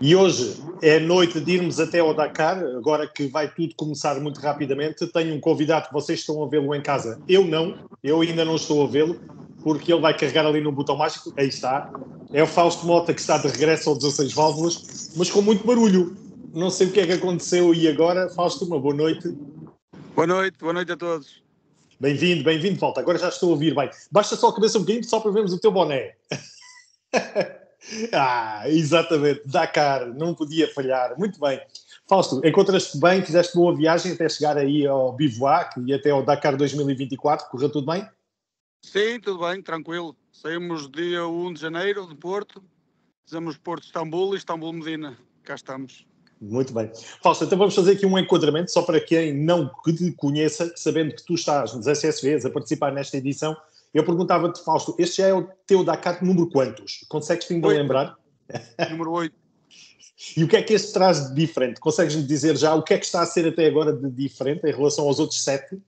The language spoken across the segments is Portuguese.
E hoje é noite de irmos até ao Dakar, agora que vai tudo começar muito rapidamente. Tenho um convidado que vocês estão a vê-lo em casa. Eu não, eu ainda não estou a vê-lo, porque ele vai carregar ali no botão mágico. Aí está. É o Fausto Mota que está de regresso ao 16 válvulas, mas com muito barulho. Não sei o que é que aconteceu e agora, Fausto, uma boa noite. Boa noite, boa noite a todos. Bem-vindo, bem-vindo, volta. Agora já estou a ouvir bem. Basta só a cabeça um bocadinho só para vermos o teu boné. ah, exatamente, Dakar, não podia falhar. Muito bem. Fausto, encontras-te bem, fizeste boa viagem até chegar aí ao Bivouac e até ao Dakar 2024, correu tudo bem? Sim, tudo bem, tranquilo. Saímos dia 1 de janeiro de Porto, fizemos Porto Istambul e Istambul Medina. Cá estamos. Muito bem. Fausto, então vamos fazer aqui um enquadramento, só para quem não te conheça, sabendo que tu estás nos SSVs a participar nesta edição. Eu perguntava-te, Fausto, este já é o teu Dakar número quantos? Consegues-te ainda lembrar? Número 8. e o que é que este traz de diferente? Consegues-me dizer já o que é que está a ser até agora de diferente em relação aos outros sete?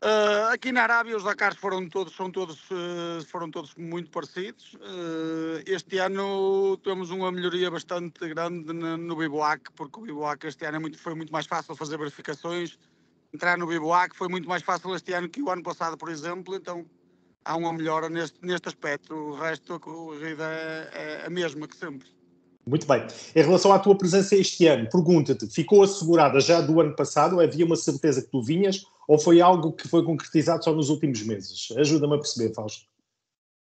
Uh, aqui na Arábia os Dakars foram todos, são todos, uh, foram todos muito parecidos. Uh, este ano temos uma melhoria bastante grande no, no Biboac, porque o Biboac este ano é muito, foi muito mais fácil fazer verificações. Entrar no Biboac foi muito mais fácil este ano que o ano passado, por exemplo, então há uma melhora neste, neste aspecto. O resto, a corrida é, é a mesma que sempre. Muito bem. Em relação à tua presença este ano, pergunta-te, ficou assegurada já do ano passado? Havia uma certeza que tu vinhas ou foi algo que foi concretizado só nos últimos meses? Ajuda-me a perceber, Fausto.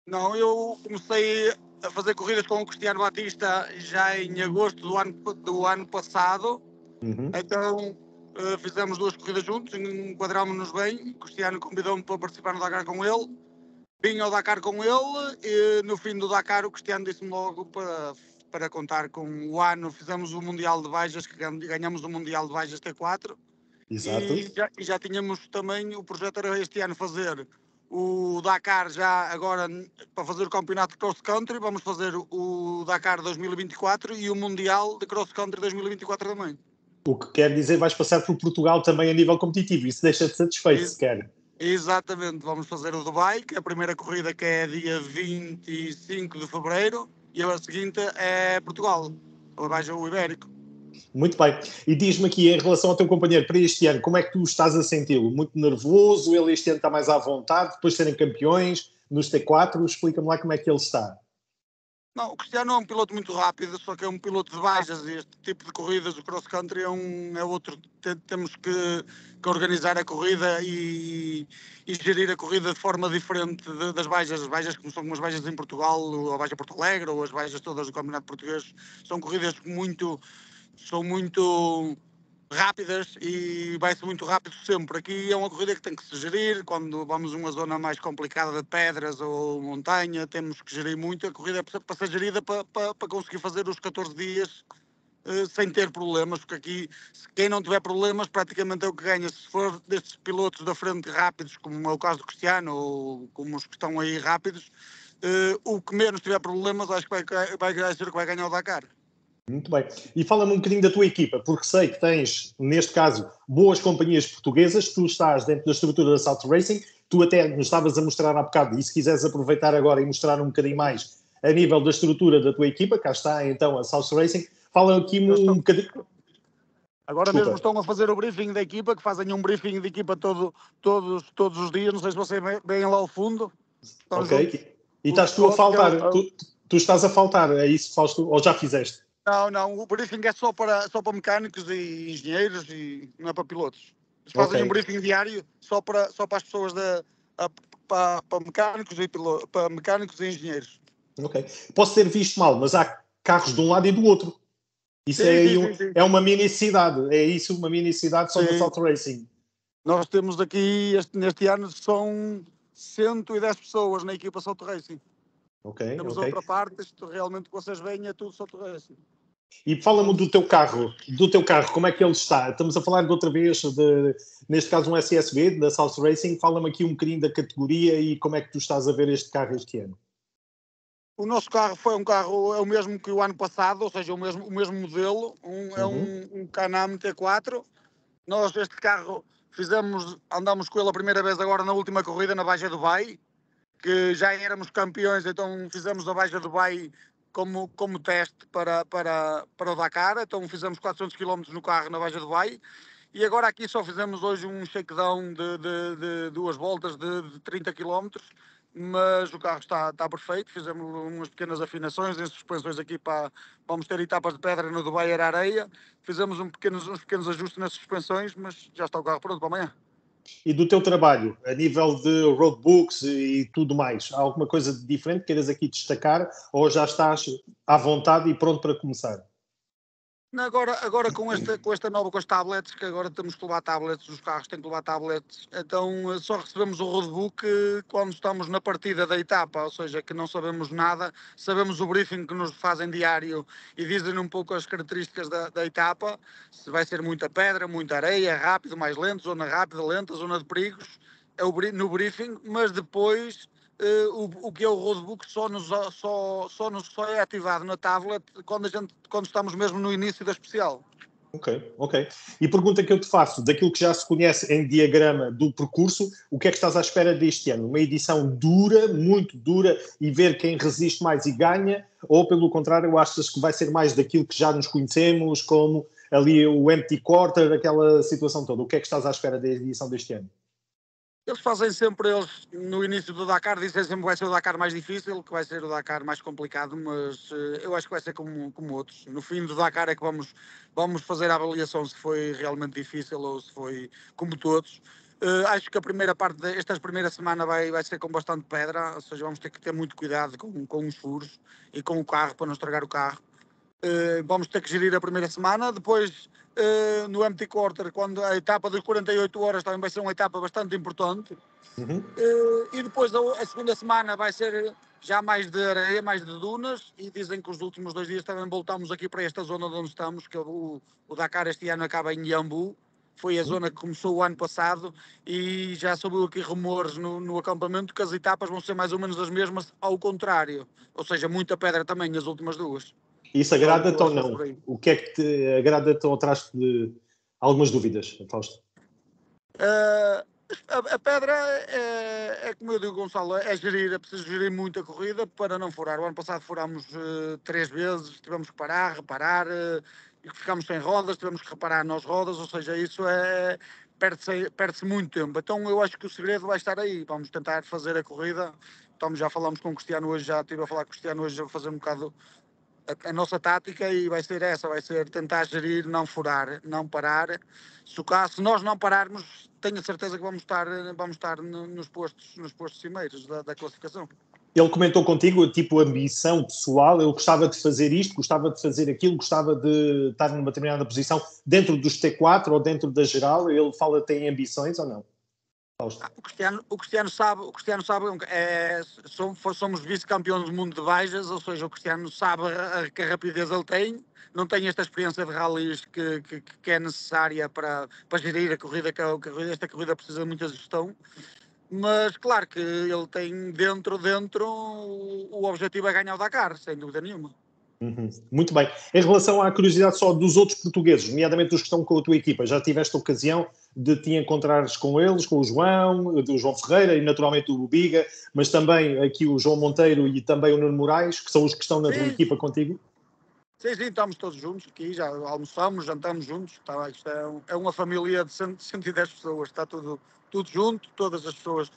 Não, eu comecei a fazer corridas com o Cristiano Batista já em agosto do ano, do ano passado. Uhum. Então uh, fizemos duas corridas juntos, enquadrámos-nos bem. O Cristiano convidou-me para participar no Dakar com ele. Vim ao Dakar com ele e no fim do Dakar o Cristiano disse-me logo para para contar com o ano, fizemos o Mundial de Bajas, que ganhamos o Mundial de Bajas T4. Exato. E já, e já tínhamos também, o projeto era este ano fazer o Dakar já agora para fazer o campeonato de cross country, vamos fazer o Dakar 2024 e o Mundial de cross country 2024 também. O que quer dizer vais passar por Portugal também a nível competitivo, isso deixa-te satisfeito, se quer. Exatamente, vamos fazer o Dubai, que é a primeira corrida que é dia 25 de fevereiro e a seguinte é Portugal, abaixo o Ibérico. Muito bem. E diz-me aqui, em relação ao teu companheiro para este ano, como é que tu estás a senti-lo? Muito nervoso? Ele este ano está mais à vontade, depois de serem campeões nos T4? Explica-me lá como é que ele está. Não, o Cristiano é um piloto muito rápido, só que é um piloto de baixas e este tipo de corridas, o cross country é, um, é outro. Temos que, que organizar a corrida e, e, gerir a corrida de forma diferente de, das baixas. As baixas como são as baixas em Portugal, a baixa Porto Alegre, ou as baixas todas do Campeonato Português, são corridas muito. são muito rápidas e vai-se muito rápido sempre. Aqui é uma corrida que tem que se gerir. Quando vamos a uma zona mais complicada de pedras ou montanha, temos que gerir muito. A corrida é para ser gerida para, para, para conseguir fazer os 14 dias uh, sem ter problemas, porque aqui quem não tiver problemas praticamente é o que ganha. Se for destes pilotos da frente rápidos, como é o caso do Cristiano, ou como os que estão aí rápidos, uh, o que menos tiver problemas acho que vai, vai, vai ser o que vai ganhar o Dakar. Muito bem. E fala-me um bocadinho da tua equipa, porque sei que tens, neste caso, boas companhias portuguesas, tu estás dentro da estrutura da South Racing, tu até nos estavas a mostrar há bocado, e se quiseres aproveitar agora e mostrar um bocadinho mais a nível da estrutura da tua equipa, cá está então a South Racing, fala aqui um, um bocadinho... Agora Desculpa. mesmo estão a fazer o briefing da equipa, que fazem um briefing de equipa todo, todos, todos os dias, não sei se você vem lá ao fundo. ok, e estás tu a faltar, tu, tu estás a faltar, é isso, Fausto, ou já fizeste? Não, não, o briefing é só para, só para mecânicos e engenheiros e não é para pilotos. Eles fazem okay. um briefing diário só para, só para as pessoas da, a, para, para, mecânicos e pilotos, para mecânicos e engenheiros. Ok. Posso ter visto mal, mas há carros de um lado e do outro. Isso sim, é, sim, um, sim, é uma mini cidade. É isso, uma mini cidade só da South Racing. Nós temos aqui, este, neste ano, são 110 pessoas na equipa South Racing. Ok. Temos okay. outra parte, isto realmente que vocês veem é tudo South Racing. E fala-me do teu carro, do teu carro, como é que ele está? Estamos a falar de outra vez, de, neste caso um SSV, da South Racing, fala-me aqui um bocadinho da categoria e como é que tu estás a ver este carro este ano. O nosso carro foi um carro, é o mesmo que o ano passado, ou seja, o mesmo, o mesmo modelo, um, é uhum. um, um Canam T4. Nós este carro fizemos, andamos com ele a primeira vez agora na última corrida na Baixa Dubai, que já éramos campeões, então fizemos a Baixa Dubai como, como teste para, para, para o Dakar. Então fizemos 400 km no carro na Baixa do Vai. E agora aqui só fizemos hoje um shakedown de, de, de duas voltas de, de 30 km, mas o carro está, está perfeito. Fizemos umas pequenas afinações em suspensões aqui para vamos ter etapas de pedra no Dubai era areia. Fizemos um pequenos, uns pequenos ajustes nas suspensões, mas já está o carro pronto para amanhã. E do teu trabalho, a nível de roadbooks e tudo mais, há alguma coisa diferente que queiras aqui destacar ou já estás à vontade e pronto para começar? Agora, agora com, esta, com esta nova, com as tablets, que agora temos que levar tablets, os carros têm que levar tablets, então eh, só recebemos o roadbook quando estamos na partida da etapa, ou seja, que não sabemos nada, sabemos o briefing que nos fazem diário e dizem um pouco as características da, da etapa, se vai ser muita pedra, muita areia, rápido, mais lento, zona rápida, lenta, zona de perigos, é o, no briefing, mas depois o, o, que é o roadbook só, nos, só, só, nos, só é ativado na tablet quando, a gente, quando estamos mesmo no início da especial. Ok, ok. E pergunta que eu te faço, daquilo que já se conhece em diagrama do percurso, o que é que estás à espera deste ano? Uma edição dura, muito dura, e ver quem resiste mais e ganha, ou pelo contrário, achas que vai ser mais daquilo que já nos conhecemos, como ali o empty quarter, aquela situação toda? O que é que estás à espera da edição deste ano? Eles fazem sempre, eles no início do Dakar dizem sempre que vai ser o Dakar mais difícil, que vai ser o Dakar mais complicado, mas uh, eu acho que vai ser como, como outros. No fim do Dakar é que vamos, vamos fazer a avaliação se foi realmente difícil ou se foi como todos. Uh, acho que a primeira parte, de, esta primeira semana vai, vai ser com bastante pedra, ou seja, vamos ter que ter muito cuidado com, com os furos e com o carro para não estragar o carro. Uh, vamos ter que gerir a primeira semana, depois uh, no empty quarter, quando a etapa das 48 horas também vai ser uma etapa bastante importante. Uhum. Uh, e depois a, a, segunda semana vai ser já mais de areia, mais de dunas, e dizem que os últimos dois dias também voltamos aqui para esta zona onde estamos, que é o, o Dakar este ano acaba em Yambu, foi a uhum. zona que começou o ano passado e já soube aqui rumores no, no, acampamento que as etapas vão ser mais ou menos as mesmas, ao contrário, ou seja, muita pedra também as últimas duas. Isso agrada-te ou não? O que é que te agrada-te ou traz de algumas dúvidas, Fausto? Uh, a, a, pedra é, é, como eu digo, Gonçalo, é gerir, é preciso gerir muito a corrida para não furar. O ano passado furámos uh, três vezes, tivemos que parar, reparar, uh, e ficámos sem rodas, tivemos que reparar nas rodas, ou seja, isso é perde-se perde muito tempo. Então eu acho que o segredo vai estar aí. Vamos tentar fazer a corrida. Então, já falamos com o Cristiano hoje, já estive a falar com o Cristiano hoje, a fazer um bocado a, nossa tática e vai ser essa, vai ser tentar gerir, não furar, não parar. Se, o caso, se nós não pararmos, tenho a certeza que vamos estar, vamos estar nos, postos, nos postos cimeiros da, da classificação. Ele comentou contigo, tipo, ambição pessoal, ele gostava de fazer isto, gostava de fazer aquilo, gostava de estar numa determinada posição dentro dos T4 ou dentro da geral, ele fala tem ambições ou não? Ah, o, Cristiano, o Cristiano sabe, o Cristiano sabe é, somos, vice-campeões do mundo de Bajas, ou seja, o Cristiano sabe a, que rapidez ele tem, não tem esta experiência de rallies que, que, que é necessária para, para gerir a corrida, que a, esta corrida precisa de muita gestão, mas claro que ele tem dentro, dentro, o objetivo é ganhar o Dakar, sem dúvida nenhuma. Uhum. Muito bem. Em relação à curiosidade só dos outros portugueses, nomeadamente dos que estão com a tua equipa, já tiveste a ocasião de te encontrares com eles, com o João, o João Ferreira e naturalmente o Biga, mas também aqui o João Monteiro e também o Nuno Moraes, que são os que estão na sim. tua equipa contigo? Sim, sim, estamos todos juntos aqui, já almoçamos, jantamos juntos, está, é, é uma família de 110 pessoas, está tudo, tudo junto, todas as pessoas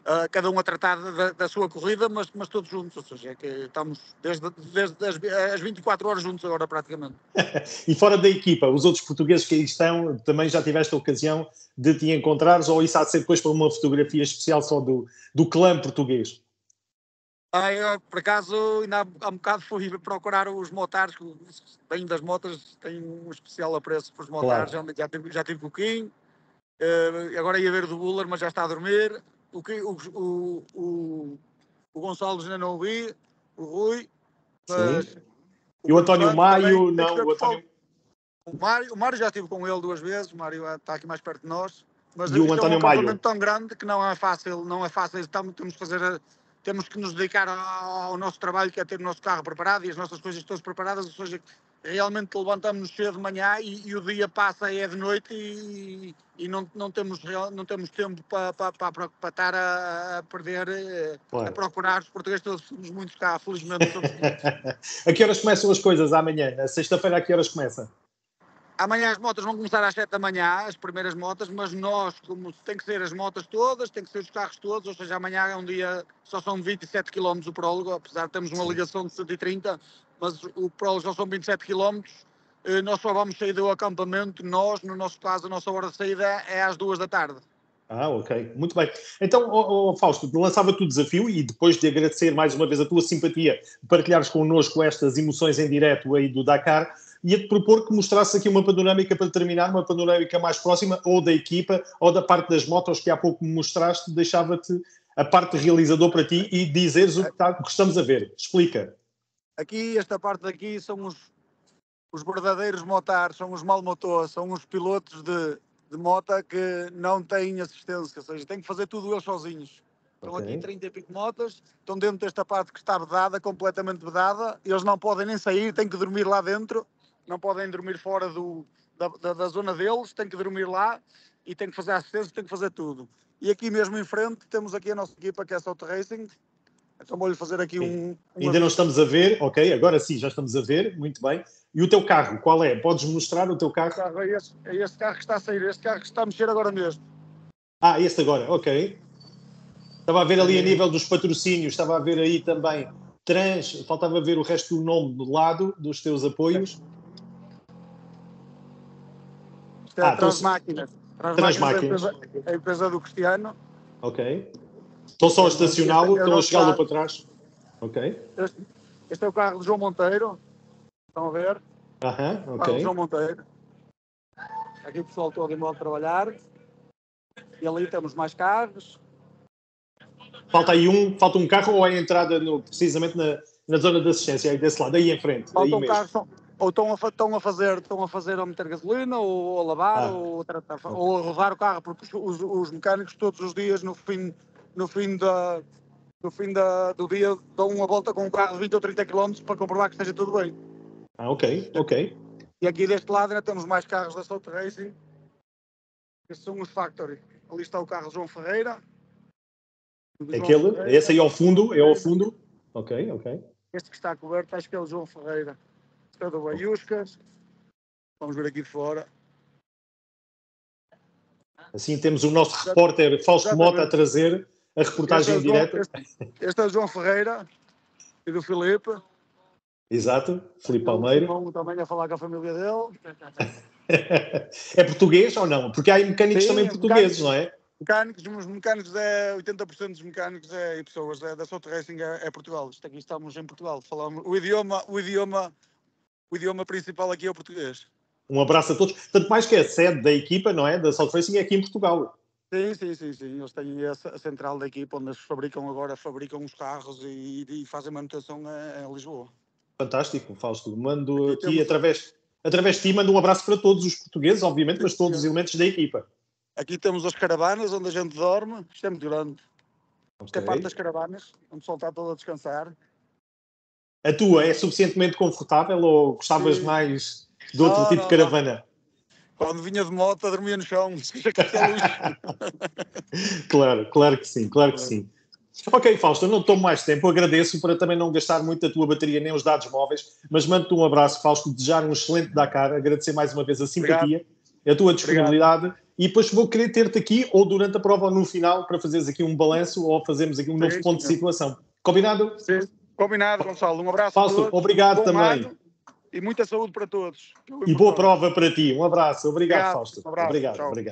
Uh, cada um a tratar da, da, sua corrida, mas, mas todos juntos, ou seja, é que estamos desde, desde as, as 24 horas juntos agora praticamente. e fora da equipa, os outros portugueses que aí estão, também já tiveste a ocasião de te encontrares ou isso há de ser depois para uma fotografia especial só do, do clã português? Ah, eu, por acaso, ainda há, um bocado fui procurar os motares, que bem das motas, tem um especial apreço para os motares, claro. já, já, tive, já tive um pouquinho, uh, agora ia ver do Buller, mas já está a dormir, o, o, o, o, Gonçalves ainda não ouvi, o Rui, mas. E o António Maio, não, o António. O Mário, o Mário já estive com ele duas vezes, o Mário está aqui mais perto de nós. Mas e o António é um Maio? tão grande que não é fácil, não é fácil, estamos, temos que fazer, temos que nos dedicar ao, ao, nosso trabalho, que é ter o nosso carro preparado e as nossas coisas todas preparadas, ou seja, realmente levantamos cedo de manhã e, e, o dia passa e é de noite e, e não, não, temos, não temos tempo para, para, para, para estar a, a perder, eh, claro. a procurar. Os portugueses todos somos muitos cá, felizmente a que horas começam as coisas amanhã? Na sexta-feira a que horas começa? Amanhã as motas vão começar às 7 da manhã, as primeiras motas, mas nós, como tem que ser as motas todas, tem que ser os carros todos, ou seja, amanhã é um dia, só são 27 km o prólogo, apesar de termos uma ligação de 130, mas o prólogo só são 27 km, eh, nós só vamos sair do acampamento, nós, no nosso caso, a nossa hora de saída é às 2 da tarde. Ah, ok. Muito bem. Então, oh, oh, Fausto, lançava-te o desafio e depois de agradecer mais uma vez a tua simpatia, partilhares connosco estas emoções em direto aí do Dakar, ia-te propor que mostrasse aqui uma panorâmica para terminar, uma panorâmica mais próxima ou da equipa ou da parte das motos que há pouco me mostraste, deixava-te a parte realizador para ti e dizeres o que, está, o que estamos a ver. Explica. Aqui, esta parte daqui são os, os verdadeiros motares, são os malmotores, são os pilotos de, de mota que não têm assistência, ou seja, têm que fazer tudo eles sozinhos. Estão okay. aqui 30 e pico motas, estão dentro desta parte que está vedada, completamente vedada, eles não podem nem sair, têm que dormir lá dentro não podem dormir fora do, da, da, da, zona deles, têm que dormir lá e têm que fazer assistência, têm que fazer tudo. E aqui mesmo em frente temos aqui a nossa equipa que é a South Racing. Então vou-lhe fazer aqui um, um. Ainda não estamos a ver, ok, agora sim, já estamos a ver, muito bem. E o teu carro, qual é? Podes mostrar o teu carro? Carro é, este, é este carro que está a sair, este carro que está a mexer agora mesmo. Ah, este agora, ok. Estava a ver ali a nível dos patrocínios, estava a ver aí também trans, faltava ver o resto do nome do lado dos teus apoios. É ah, Transmáquinas. Transmáquinas, a empresa, a empresa do Cristiano. Ok. Estão só a estacioná-lo, estão a chegá-lo para trás. Ok. Este, este, é o carro do João Monteiro. Estão a ver? Aham, uh -huh, ok. João Monteiro. Aqui o pessoal todo em modo de trabalhar. E ali temos mais carros. Falta aí um, falta um carro ou é a entrada no, precisamente na, na zona de assistência, aí desse lado, aí em frente. Falta um carro, são, ou estão a, estão a fazer, estão a fazer a meter gasolina, ou a lavar, ah. ou, a ou a rodar o carro, porque os, os, mecânicos todos os dias no fim, no fim da no fim da, do dia dão uma volta com um carro de 20 ou 30 km para comprovar que esteja tudo bem. Ah, ok, ok. E aqui deste lado ainda temos mais carros da South Racing. Estes são os Factory. Ali está o carro João Ferreira. João Aquele, Ferreira. esse aí ao fundo, é ao fundo. Ok, ok. Este que está coberto, acho que é o João Ferreira é do Baiuscas. Vamos ver aqui de fora. Assim temos o nosso repórter Fausto Mota a trazer a reportagem este é direta. Este, este, é o João Ferreira e do Filipe. Exato, Filipe Palmeiro. também a falar com a família dele. é português ou não? Porque há mecânicos Sim, também portugueses, não é? Mecânicos, os mecânicos é 80% dos mecânicos é, e pessoas é, da South Racing é, é Portugal. Isto aqui estamos em Portugal. Falamos, o idioma, o idioma o idioma principal aqui é o português. Um abraço a todos. Tanto mais que a sede da equipa, não é? Da South Racing é aqui em Portugal. Sim, sim, sim, sim. Eles têm a, central da equipa onde eles fabricam agora, fabricam os carros e, e fazem manutenção em, Lisboa. Fantástico, Fausto. Mando aqui, aqui através, através de ti, mando um abraço para todos os portugueses, obviamente, mas todos os elementos da equipa. Aqui temos as caravanas onde a gente dorme. Isto é muito grande. Okay. É parte das caravanas, onde o pessoal está todo a descansar. A tua é suficientemente confortável ou gostavas Sim. mais de outro não, tipo não, de caravana? Não. Quando vinha de moto, dormia no chão, claro, claro que sim, claro que sim. Ok, Fausto, eu não tomo mais tempo, agradeço para também não gastar muito a tua bateria nem os dados móveis, mas mando-te um abraço, Fausto, desejar um excelente Dakar, agradecer mais uma vez a simpatia, Obrigado. a tua disponibilidade Obrigado. e depois vou querer ter-te aqui ou durante a prova ou no final para fazeres aqui um balanço ou fazermos aqui um novo sim, ponto de situação. Combinado? Sim. Combinado, Gonçalo. Um abraço Fausto, obrigado também. E muita saúde para todos. E boa prova para ti. Um abraço. Obrigado, obrigado Fausto. Um abraço. Obrigado, Tchau. obrigado.